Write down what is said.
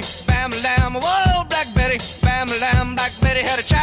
Bam-Bam, lamb, whoa, Black Betty, bam lamb, Black Betty had a child.